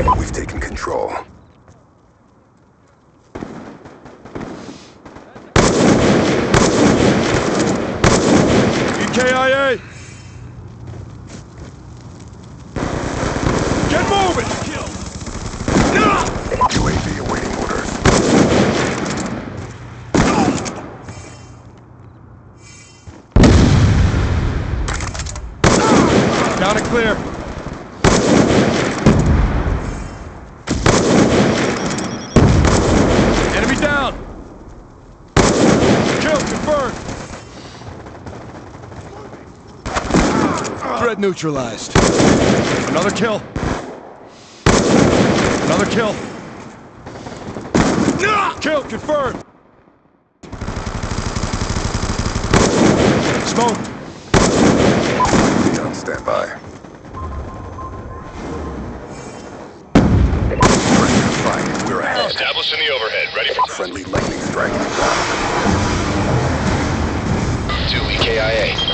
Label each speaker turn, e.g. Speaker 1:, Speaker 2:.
Speaker 1: We've taken control. EKIA! Get moving! Kill!
Speaker 2: UAV awaiting orders.
Speaker 1: Down and clear. Confirmed! Threat neutralized. Another kill. Another kill. Kill confirmed. Smoke.
Speaker 2: Be on standby. Friendly flying, we're ahead.
Speaker 3: Establishing the overhead. Ready for
Speaker 2: Friendly lightning strike.
Speaker 3: 2 EKIA.